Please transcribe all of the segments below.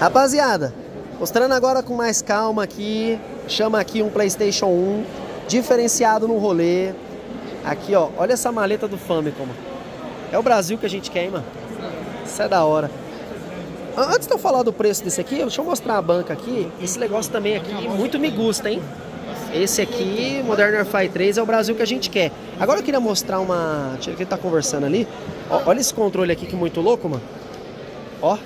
Rapaziada, mostrando agora com mais calma aqui, chama aqui um Playstation 1, diferenciado no rolê. Aqui, ó, olha essa maleta do Famicom. É o Brasil que a gente quer, hein, mano? Isso é da hora. Antes de eu falar do preço desse aqui, deixa eu mostrar a banca aqui. Esse negócio também aqui muito me gusta, hein? Esse aqui, Modern Warfare 3, é o Brasil que a gente quer. Agora eu queria mostrar uma... Que ele tá conversando ali. Ó, olha esse controle aqui que muito louco, mano. Ó.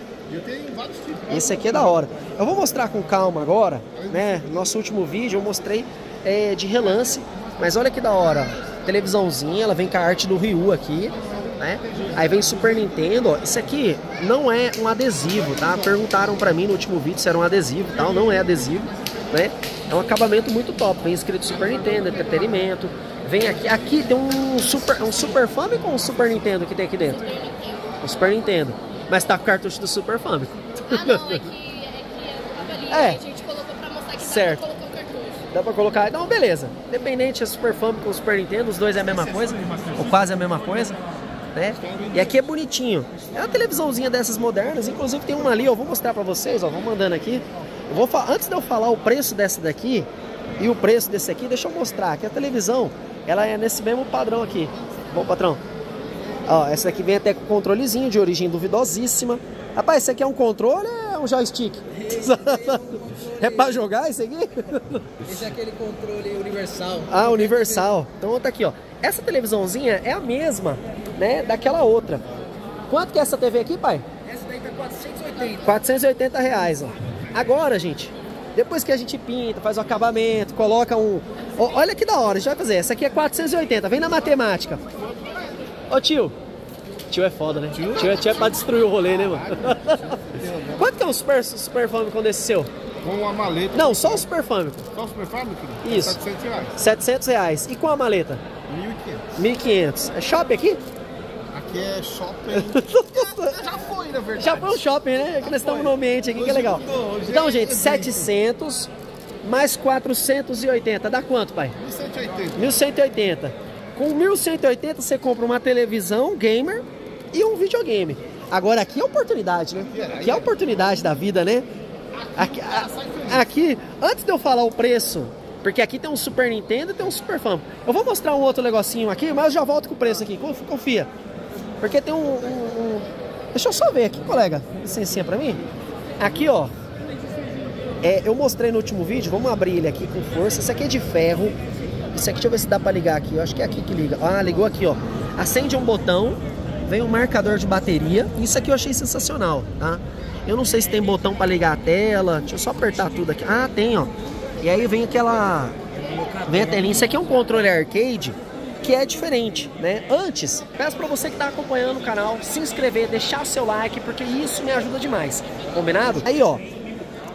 Esse aqui é da hora. Eu vou mostrar com calma agora, né? Nosso último vídeo eu mostrei é, de relance. Mas olha que da hora. Televisãozinha, ela vem com a arte do Ryu aqui né? Aí vem Super Nintendo, ó. Isso aqui não é um adesivo, tá? Perguntaram pra mim no último vídeo se era um adesivo tal, não é adesivo, né? É um acabamento muito top, vem escrito Super Nintendo, entretenimento. Vem aqui, aqui tem um Super, um Super Famicom ou um Super Nintendo que tem aqui dentro? Um Super Nintendo, mas tá com o cartucho do Super Famicom. Ah, não, é que, é que É. a gente colocou pra mostrar que Certo. dá pra colocar o cartucho. Dá pra colocar. Não, beleza. Independente é Super Famicom ou Super Nintendo, os dois é a mesma coisa, ou quase a mesma coisa. Né? E aqui é bonitinho. É uma televisãozinha dessas modernas, inclusive tem uma ali, ó, vou mostrar pra vocês, ó, vou mandando aqui. Eu vou antes de eu falar o preço dessa daqui e o preço desse aqui, deixa eu mostrar que a televisão, ela é nesse mesmo padrão aqui. Bom, patrão. Ó, essa aqui vem até com controlezinho de origem duvidosíssima. Rapaz, esse aqui é um controle ou é um joystick? é pra jogar esse aqui? Esse é aquele controle universal. Ah, universal. Então tá aqui, ó. Essa televisãozinha é a mesma, né, daquela outra. Quanto que é essa TV aqui, pai? Essa daí tá 480. 480 reais, ó. Agora, gente, depois que a gente pinta, faz o acabamento, coloca um... Olha que da hora, a gente vai fazer. Essa aqui é 480, vem na matemática. Ô tio. Tio é foda, né? Tio, é, tio é pra destruir o rolê, né, mano? Quanto que é um Super, super Famicom desse seu? Com a maleta. Não, só o Super Famicom. Só o Super Famicom? Isso. 700 reais. 700 reais. E com a maleta? 1.500. 1.500. É shopping aqui? Aqui é shopping. Já foi, na verdade. Já foi um shopping, né? Que nós estamos no ambiente aqui, que é legal. Então, gente, 700 mais 480. Dá quanto, pai? 1.180. 1180. Com 1180 você compra uma televisão gamer e um videogame. Agora aqui é oportunidade, né? Aqui é oportunidade da vida, né? Aqui, aqui, antes de eu falar o preço, porque aqui tem um Super Nintendo e tem um Super Famicom. Eu vou mostrar um outro negocinho aqui, mas eu já volto com o preço aqui. Conf- Confia. Porque tem um, um- um- Deixa eu só ver aqui, colega. Licencinha pra mim. Aqui, ó. É, eu mostrei no último vídeo, vamos abrir ele aqui com força. Esse aqui é de ferro. Isso aqui, deixa eu ver se dá pra ligar aqui. Eu acho que é aqui que liga. Ah, ligou aqui, ó. Acende um botão, vem um marcador de bateria. Isso aqui eu achei sensacional, tá? Eu não sei se tem botão pra ligar a tela. Deixa eu só apertar tudo aqui. Ah, tem, ó. E aí vem aquela. Vem a telinha. Isso aqui é um controle arcade que é diferente, né? Antes, peço pra você que tá acompanhando o canal, se inscrever, deixar o seu like, porque isso me ajuda demais. Combinado? Aí, ó.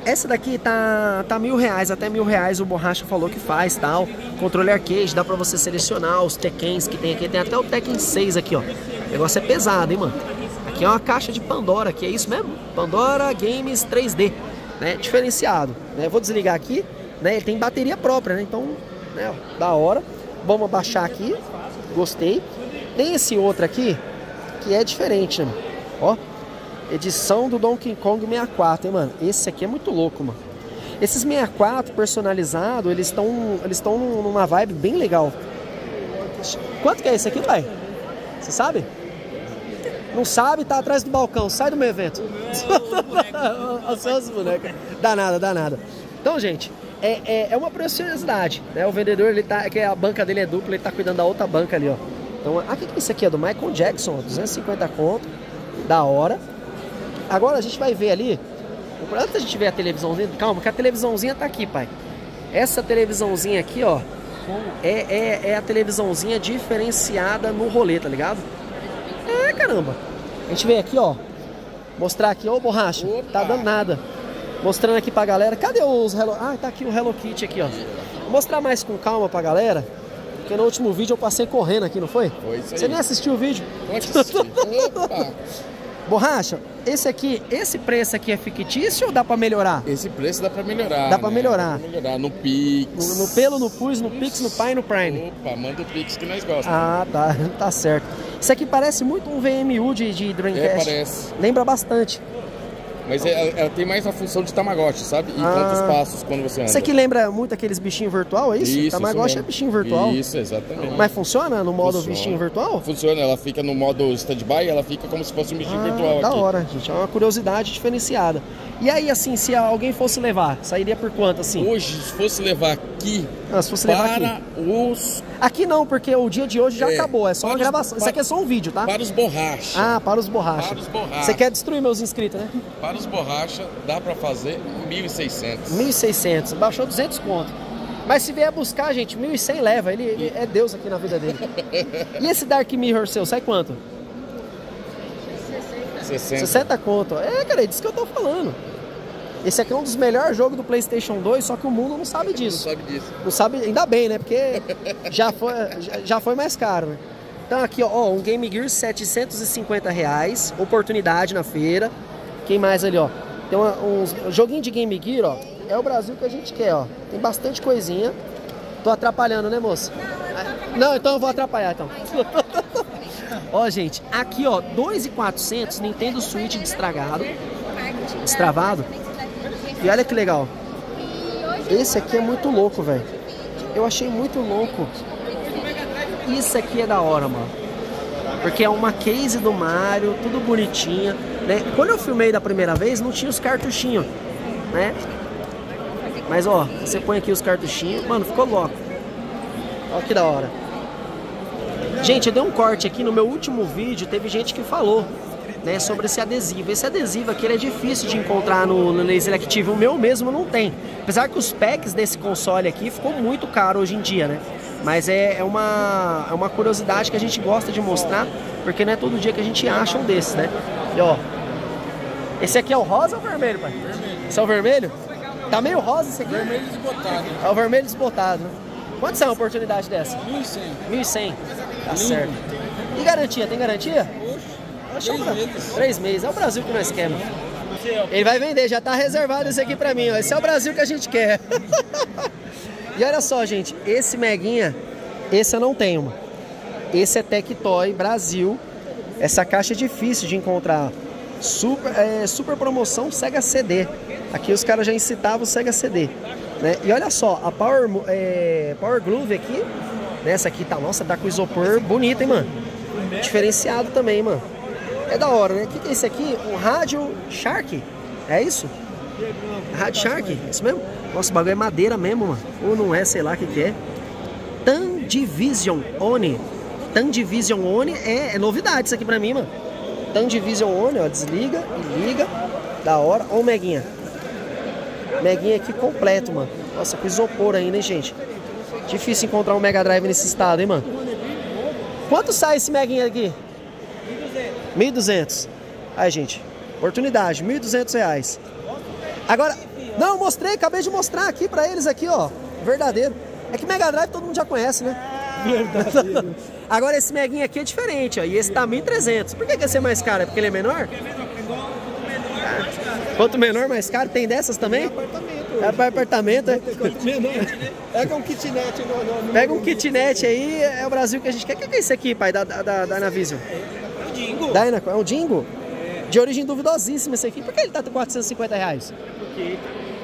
Essa daqui tá, tá mil reais, até mil reais o Borracha falou que faz tal. Controle arcade, dá pra você selecionar os Tekkens que tem aqui. Tem até o Tekken 6 aqui, ó. O negócio é pesado, hein, mano. Aqui é uma caixa de Pandora, que é isso mesmo? Pandora Games 3D, né? Diferenciado. Né? Vou desligar aqui, né? Ele tem bateria própria, né? Então, né? ó, Da hora. Vamos abaixar aqui. Gostei. Tem esse outro aqui, que é diferente, né? Ó. Edição do Donkey Kong 64, hein, mano? Esse aqui é muito louco, mano. Esses 64 personalizados, eles estão eles estão numa vibe bem legal. Quanto que é esse aqui, pai? Você sabe? Não sabe, tá atrás do balcão. Sai do meu evento. Os seus bonecos. Dá nada, dá nada. Então, gente, é, é, é uma preciosidade. Né? O vendedor, ele tá. É que a banca dele é dupla, ele tá cuidando da outra banca ali, ó. Então, aqui que isso aqui é do Michael Jackson, ó, 250 conto. Da hora. Agora a gente vai ver ali. Antes da gente ver a televisãozinha, calma, que a televisãozinha tá aqui, pai. Essa televisãozinha aqui, ó, é, é, é a televisãozinha diferenciada no rolê, tá ligado? É, caramba. A gente vem aqui, ó. Mostrar aqui, ô borracha. Tá dando nada. Mostrando aqui pra galera. Cadê os Hello... Ah, tá aqui o Hello Kitty aqui, ó. Vou mostrar mais com calma pra galera. Porque no último vídeo eu passei correndo aqui, não foi? Foi Você nem assistiu o vídeo? Pode assistir. Opa! Borracha, esse aqui, esse preço aqui é fictício ou dá pra melhorar? Esse preço dá pra melhorar. Dá pra né? melhorar. Dá pra melhorar. No Pix. No, no pelo, no pus, no pix, no pai no prime. Opa, manda o Pix que nós gostamos. Ah, tá, tá certo. Isso aqui parece muito um VMU de, de Dreamcast. É, parece. Lembra bastante. Mas é- ela tem mais a função de Tamagotchi, sabe? E Ah. conta os passos quando você anda. Isso aqui lembra muito aqueles bichinhos virtual, é isso? Isso, Tamagotchi isso é bichinho virtual. Isso, exatamente. Mas funciona no modo Funciona. bichinho virtual? Funciona, ela fica no modo stand-by, ela fica como se fosse um bichinho Ah, virtual da aqui. hora, gente. É uma curiosidade diferenciada. E aí, assim, se alguém fosse levar, sairia por quanto, assim? Hoje, se fosse levar aqui Ah, se para aqui. os Aqui não, porque o dia de hoje já É, acabou. É só uma para os- gravação. Isso para- aqui é só um vídeo, tá? para os borracha. Ah, para os borrachas. Para os borracha. Você quer destruir meus inscritos, né? Para os borracha, dá pra fazer 1.600. 1.600. Baixou 200 conto. Mas se vier buscar, gente, 1.100 leva. Ele, ele é Deus aqui na vida dele. e esse Dark Mirror seu, sai quanto? 60. 60 conto. É, cara, é disso que eu tô falando. Esse aqui é um dos melhores jogos do PlayStation 2, só que o mundo não sabe Não disso. sabe disso. Não sabe, ainda bem, né? Porque já foi, já- foi mais caro, né? Então aqui, ó, ó, um Game Gear 750 reais, oportunidade na feira. Quem mais ali, ó? Tem uma, uns um joguinho de Game Gear, ó. É o Brasil que a gente quer, ó. Tem bastante coisinha. Tô atrapalhando, né, moça? Não, então eu vou atrapalhar, então. ó, gente, aqui, ó, 2.400 Nintendo Switch destragado, destravado. E olha que legal. Esse aqui é muito louco, velho. Eu achei muito louco. Isso aqui é da hora, mano. Porque é uma case do Mario, tudo bonitinha, né? Quando eu filmei da primeira vez, não tinha os cartuchinhos, né? Mas ó, você põe aqui os cartuchinhos, mano, ficou louco. Ó que da hora. Gente, eu dei um corte aqui no meu último vídeo, teve gente que falou, né, sobre esse adesivo. Esse adesivo aqui ele é difícil de encontrar no, no Laser Active, o meu mesmo não tem. Apesar que os packs desse console aqui ficou muito caro hoje em dia, né? Mas é, é, uma, é uma curiosidade que a gente gosta de mostrar, porque não é todo dia que a gente acha um desses, né? E ó, esse aqui é o rosa ou o vermelho, pai? Vermelho. Esse é o vermelho? Tá meio rosa esse aqui? Vermelho desbotado. É o vermelho desbotado, né? Quanto sai uma oportunidade dessa? 1.100. 1.100. Tá certo. E garantia? Tem garantia? Oxe, é o três meses. Três meses. É o Brasil que nós queremos. Ele vai vender, já tá reservado esse aqui pra mim, ó. Esse é o Brasil que a gente quer. e olha só, gente, esse Meguinha, esse eu não tenho, mano. Esse é Tectoy Brasil. Essa caixa é difícil de encontrar. Super, é, super promoção Sega CD. Aqui os caras já incitavam o Sega CD. Né? E olha só, a Power, é, Power Glove aqui, né? essa aqui tá, nossa, tá com isopor bonito, hein, mano? Diferenciado também, mano. É da hora, né? O que, que é esse aqui? Um rádio Shark. É isso? Rádio Shark? É isso mesmo? Nossa, o bagulho é madeira mesmo, mano. Ou não é, sei lá o que, que é. Tandivision One. Tandivision One é, é novidade isso aqui pra mim, mano. Tandivision One, ó, desliga e liga. Da hora. Ó o Meguinha. Meguinha aqui completo, mano. Nossa, com isopor ainda, hein, gente. Difícil encontrar um Mega Drive nesse estado, hein, mano. Quanto sai esse Meguinha aqui? 1.200. Aí, gente. Oportunidade, 1.200 reais. Agora, não, eu mostrei, acabei de mostrar aqui pra eles aqui, ó. Verdadeiro. É que Mega Drive todo mundo já conhece, né? Verdadeiro. Agora esse Meguinha aqui é diferente, ó. E esse tá 1.300. Por que que ia ser mais caro? É porque ele é menor? Quanto menor, mais caro. Tem dessas também? É para apartamento, é? Pega um kitnet Pega um kitnet aí, é o Brasil que a gente quer. O que é isso aqui, pai, da, da, da Dynavision? Dingo. Dyna, é um Dingo? De origem duvidosíssima esse aqui. Por que ele tá com 450 reais?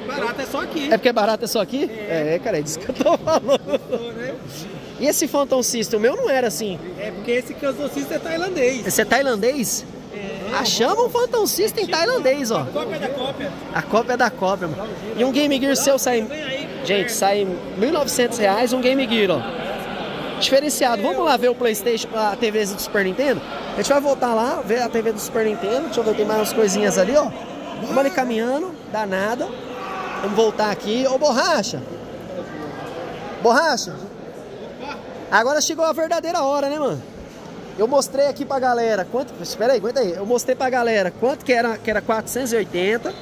Barato é só aqui. É porque é barato é só aqui? É, cara, é disso que eu tô falando. E esse Phantom System? O meu não era assim. É porque esse cansocista é tailandês. Esse é tailandês? Achamos um Phantom System tailandês, ó. Cópia da cópia. A cópia da cópia, mano. E um Game Gear seu sai. Gente, sai 1.900 reais um Game Gear, ó. Diferenciado. Vamos lá ver o PlayStation, a TV do Super Nintendo? A gente vai voltar lá, ver a TV do Super Nintendo. Deixa eu ver, tem mais umas coisinhas ali, ó. Vamos ali caminhando, danada. Vamos voltar aqui. Ô, borracha! Borracha! Agora chegou a verdadeira hora, né, mano? Eu mostrei aqui pra galera quanto. Espera aí, aguenta aí. Eu mostrei pra galera quanto que era, que era 480,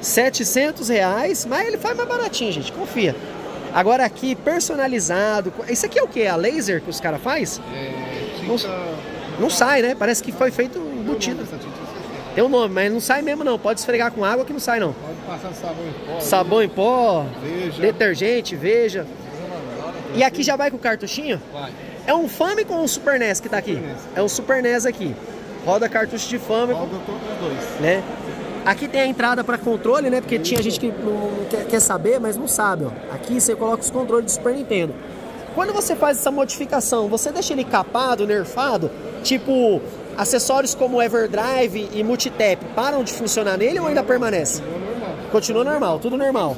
700 reais, mas ele faz mais baratinho, gente, confia. Agora aqui, personalizado. Isso aqui é o que? A laser que os caras faz? Não, não sai, né? Parece que foi feito embutido. Tem um nome, mas não sai mesmo não. Pode esfregar com água que não sai não. Pode passar sabão em pó. Sabão em pó, Veja. detergente, veja. E aqui já vai com o cartuchinho? Vai. É um Famicom ou um Super NES que tá aqui? É um Super NES aqui. Roda cartucho de Famicom, Roda todos os dois. né? Aqui tem a entrada para controle, né? Porque tinha gente que não quer, quer saber, mas não sabe, ó. Aqui você coloca os controles do Super Nintendo. Quando você faz essa modificação, você deixa ele capado, nerfado, tipo acessórios como Everdrive e Multitap param de funcionar nele ou ainda permanece? Continua normal, tudo normal.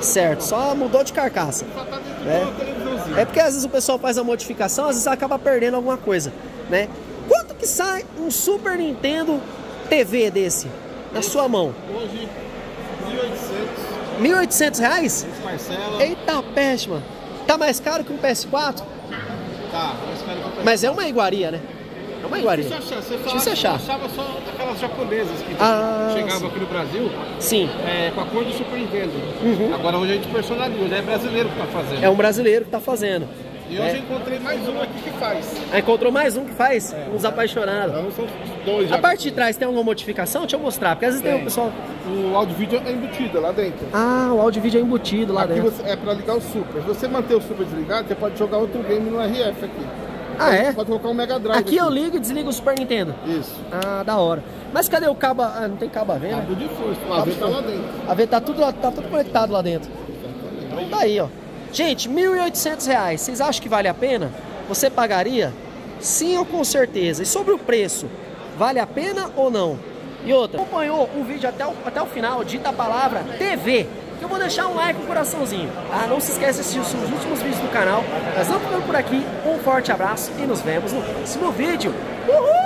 Certo, só mudou de carcaça. né? É porque às vezes o pessoal faz a modificação, às vezes acaba perdendo alguma coisa, né? Quanto que sai um Super Nintendo TV desse na sua mão? Hoje, 1.800, 1.800 reais? parcela. Eita peste, mano. Tá mais caro que um PS4? Tá, mas espera que eu Mas é uma iguaria, né? É uma iguaria. Difícil achar. Você Difícil fala, achar. achava só aquelas japonesas que Ah, chegavam sim. aqui no Brasil Sim, é, com a cor do Super Nintendo. Agora hoje a gente personaliza, é brasileiro que tá fazendo. é um brasileiro que tá fazendo. E hoje é. eu encontrei mais um aqui que faz. Aí encontrou mais um que faz, uns apaixonados. Então são dois. A parte de trás tem alguma modificação? Deixa eu mostrar, porque às vezes tem, o pessoal. O áudio vídeo é embutido lá dentro. Ah, o áudio vídeo é embutido lá aqui dentro. você- é pra ligar o Super. Se você manter o Super desligado, você pode jogar outro game no RF aqui. Ah, é? Pode colocar um Mega Drive Aqui eu ligo e desligo o Super Nintendo. Isso. Ah, da hora. Mas cadê o cabo? Ah, não tem cabo a ver, né? Cabo de força. O AV tá lá dentro. A ver, tá tudo, tá tudo conectado lá dentro. Então tá aí, ó. Gente, 1.800 reais. Vocês acham que vale a pena? Você pagaria? Sim ou com certeza? E sobre o preço, vale a pena ou não? E outra, acompanhou o vídeo até o, até o final, dita a palavra TV. Que eu vou deixar um like, um coraçãozinho. Ah, não se esquece de assistir os os últimos vídeos do canal. Nós vamos ficando por aqui. Um forte abraço e nos vemos no próximo vídeo. Uhul!